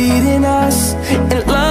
Leading us and love.